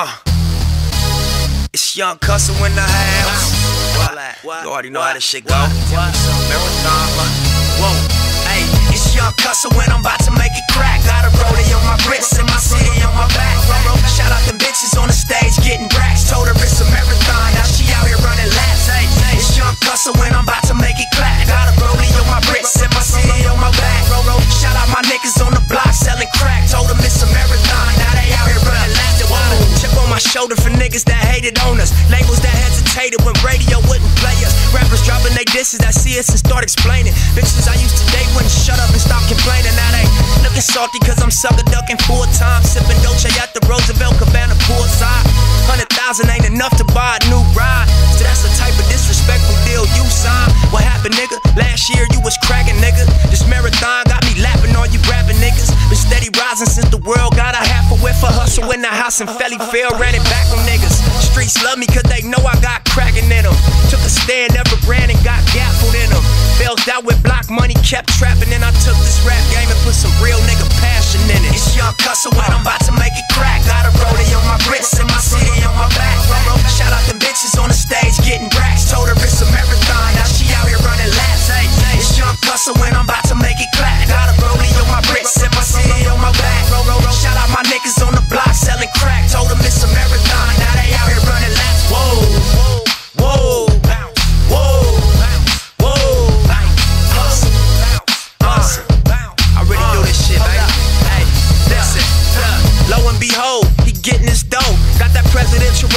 Uh. It's Young Hussle in the house. You already know how this shit go. Marathon. Whoa. Hey, it's Young Hussle when I'm about to make it crack. Got a rollie on my wrist and my city on my back. Shoulder for niggas that hated on us. Labels that hesitated when radio wouldn't play us. Rappers dropping they disses that see us and start explaining. Bitches I used to date wouldn't shut up and stop complaining. Now they looking salty cause I'm sucker ducking full time. Sipping Dolce at the Roosevelt Cabana poolside. Hundred thousand ain't enough to buy a new ride. So that's the type of disrespectful deal you sign. What happened, nigga? Last year you was cracking, nigga. Hustle in the house and Felli Fel ran it back on niggas. Streets love me cause they know I got cracking in them. Took a stand, never ran and got gaffled in them. Bailed out with block money, kept trapping, and I took this rap game and put some real nigga passion in it. It's Hussle when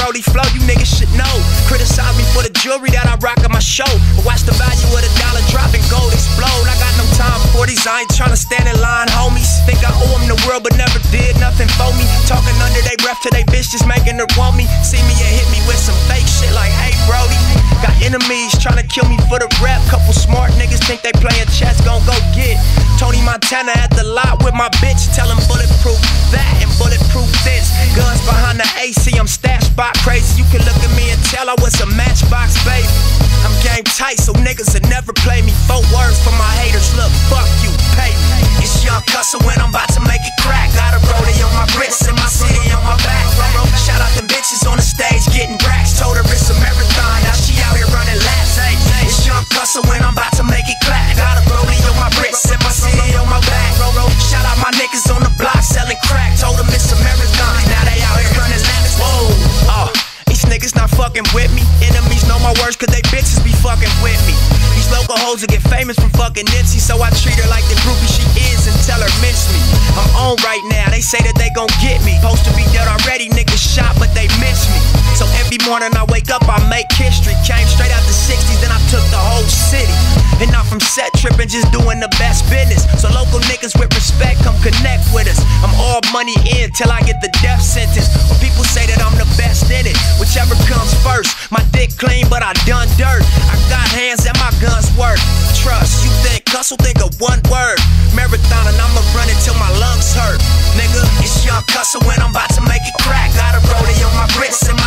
roadie flow, you niggas should know. Criticize me for the jewelry that I rock on my show. But watch the value of the dollar drop and gold explode. I got no time for these, I ain't tryna stand in line, homies. Think I owe them the world, but never did nothing for me. Talking under they breath to they bitch, just making her want me. See me and hit me with some fake shit like, hey, Brody. Got enemies tryna kill me for the rap. Couple smart niggas think they playing chess, gon' go get. Tony Montana at the lot with my bitch, tell him bulletproof tight, so niggas will never play me. Four words for my haters, look, fuck you, pay me. It's young Hussle when I'm about to make it crack. Got a rollie on my wrist and my city on my back. Shout out them bitches on the stage getting racks. Told her it's a marathon, now she out here running laps. Hey, it's young Hussle when I'm about to make it clap. Got a rollie on my wrist and my city on my back. Shout out my niggas on the block selling crack. Told them it's a marathon, now they out here running laps. Whoa, oh. These niggas not fucking with me. Enemies know my words cause they bitches be fucking with me. These local hoes will get famous from fucking Nipsey, so I treat her like the groupie she is and tell her miss me. I'm on right now, they say that they gon' get me. Supposed to be dead already, niggas shot, but they miss me. So every morning I wake up, I make history. Came straight out the 60s, then I took the whole city. And not from set tripping, just doing the best business. So local niggas with respect come connect with us. I'm all money in till I get the death sentence. Or people say that Hussle think of one word. Marathon and I'ma run it till my lungs hurt. Nigga, it's young Hussle, and I'm about to make it crack. Got a rollie on my wrist and